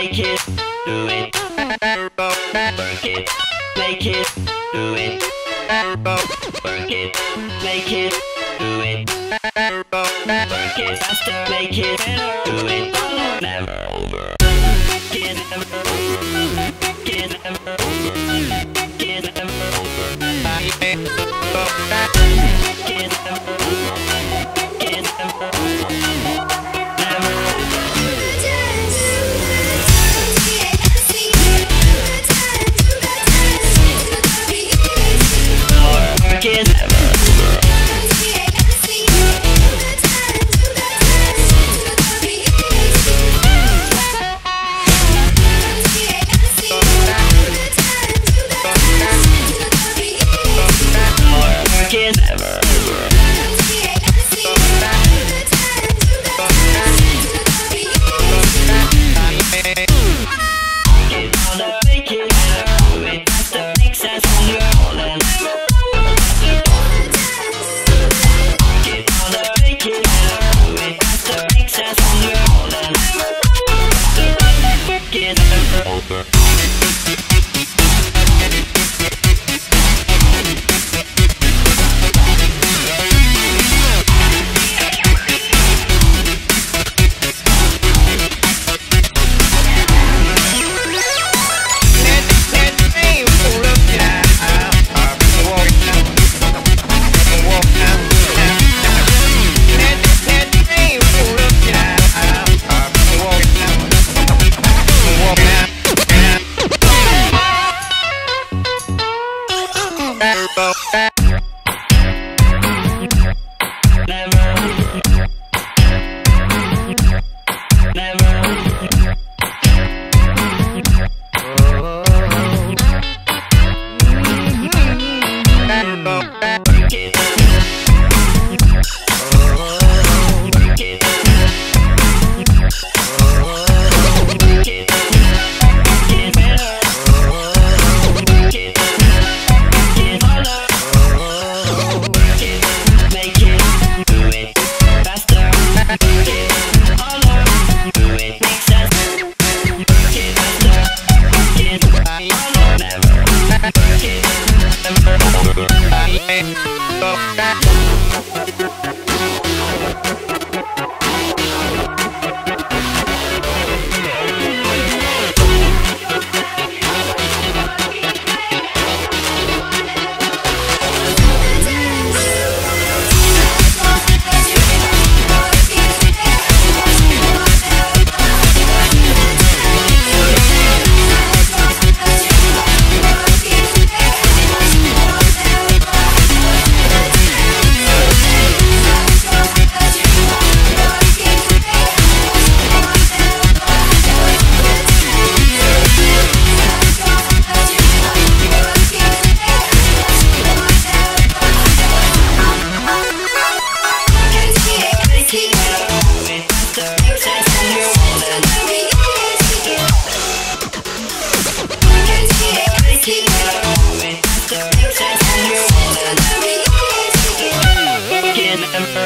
make it, do it, work it, make it, do it, work it, make it, do it, work it. Faster, make it, do it.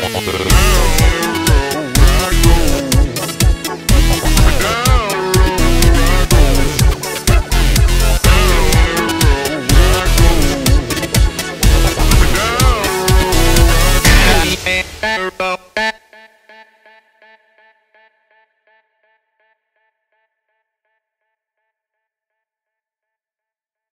Yeah.